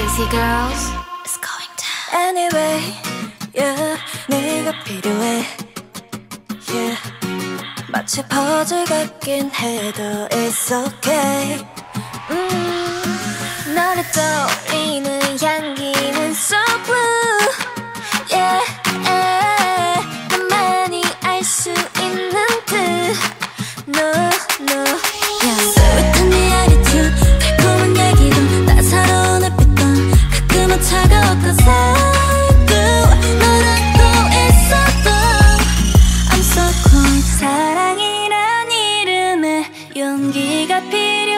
Stacy girls It's going down Anyway yeah 네가 필요해 yeah 마치 퍼즐 같긴 해도 It's okay 음 너를 떠올리는 향기는 so blue yeah, yeah 나만이 알 수 있는 듯 널. 용기가 필요